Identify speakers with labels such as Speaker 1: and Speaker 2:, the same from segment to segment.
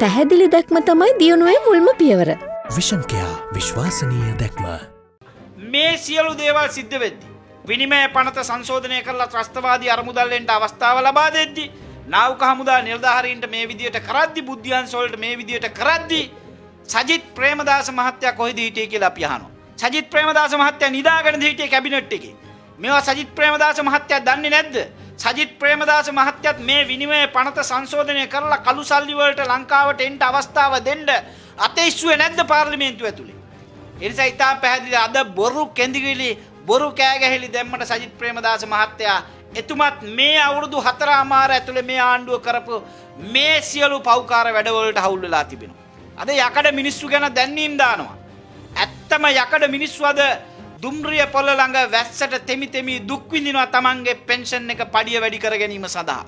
Speaker 1: පැහැදිලි දැක්ම තමයි දියුණුවේ මුල්ම පියවර.
Speaker 2: විෂන්කයා විශ්වාසනීය දැක්ම.
Speaker 3: මේ සියලු දේවල් සිද්ධ වෙද්දි. විනිමය පනත සංශෝධනය කරලා ත්‍රස්තවාදී අරමුදල්ලෙන්ට අවස්ථාව ලබා දෙද්දි. නාවක හමුදා නිර්ධාරීන්ට මේ විදියට කරද්දි බුද්ධියන්සොල්ට මේ විදියට කරද්දි සජිත් ප්‍රේමදාස මහත්තයා කොහෙද හිටියේ කියලා අපි අහනවා. සජිත් ප්‍රේමදාස මහත්තයා නිදාගෙන හිටියේ කැබිනට් එකේ. මේවා සජිත් ප්‍රේමදාස මහත්තයා දන්නේ නැද්ද? සජිත් ප්‍රේමදාස මහත්තයත් මේ විනිමය පනත සංශෝධනය කරලා කළු සල්ලි වලට ලංකාවට එන්න අවස්ථාව දෙන්න අතීස්සුවේ නැද්ද පාර්ලිමේන්තුව ඇතුලේ? ඒ නිසා ඉතා පැහැදිලි අද බොරු කෙඳිරිලි බොරු කෑගැහිලි දැම්මට සජිත් ප්‍රේමදාස මහත්තයා එතුමත් මේ අවුරුදු හතර අමාර ඇතුළේ මේ ආණ්ඩුව කරපු මේ සියලු පෞකාර වැඩවලට හවුල් වෙලා තිබෙනවා. අද යකඩ මිනිස්සු ගැන දැන්නීම් දානවා. ඇත්තම යකඩ මිනිස්සු අද දුම්රිය පොළ ළඟ වැස්සට තෙමි තෙමි දුක් විඳිනවා තමන්ගේ පෙන්ෂන් එක පඩිය වැඩි කර ගැනීම සඳහා.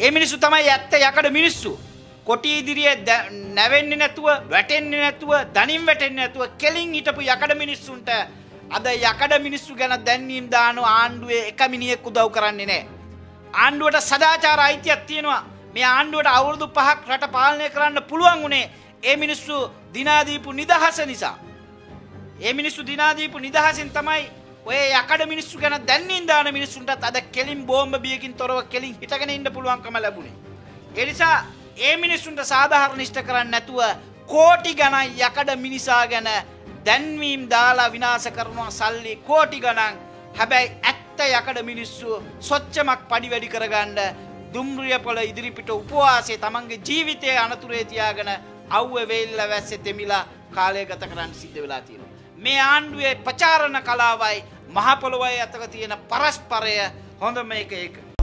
Speaker 3: ඒ මිනිස්සු තමයි ඇත්ත යකඩ මිනිස්සු. කොටි ඉදිරියේ නැවෙන්නේ නැතුව වැටෙන්නේ නැතුව දනින් වැටෙන්නේ නැතුව කෙලින් හිටපු යකඩ මිනිස්සුන්ට අද යකඩ මිනිස්සු ගැන දැන්වීම් දාන ආණ්ඩුවේ එක මිනිහෙක් උදව් කරන්නේ නැහැ. ආණ්ඩුවට සදාචාර අයිතියක් තියෙනවා. මේ ආණ්ඩුවට අවුරුදු පහක් රට පාලනය කරන්න පුළුවන් වුණේ ඒ මිනිස්සු දිනාදීපු නිදහස නිසා. ඒ මිනිස්සු දිනාදීපු නිදහසින් තමයි ඔය යකඩ මිනිස්සු ගැන දැන්වීම් දාන මිනිස්සුන්ටත් අද කෙලින් බෝම්බ බියකින් තොරව කෙලින් හිටගෙන ඉන්න පුළුවන්කම ලැබුණේ. ඒ නිසා ඒ මිනිස්සුන්ට සාධාරණිෂ්ට කරන්න නැතුව කෝටි ගණන් යකඩ මිනිසා ගැන දැන්වීම් දාලා විනාශ කරනවා සල්ලි කෝටි ගණන් හැබැයි ඇත්ත යකඩ මිනිස්සු සොච්චමක් පඩි වැඩි කරගන්න දුම්රියපොළ ඉදිරිපිට උපවාසය තමන්ගේ ජීවිතය අනතුරේ තියාගෙන අව්ව වෙල්ල වැස්සේ තෙමිලා කාලය ගත කරන්න සිද්ධ වෙලා තියෙනවා. මේ ආණ්ඩුවේ ප්‍රචාරණ කලාවයි මහපොළොවයි අතක තියෙන පරස්පරය හොඳම එක එක.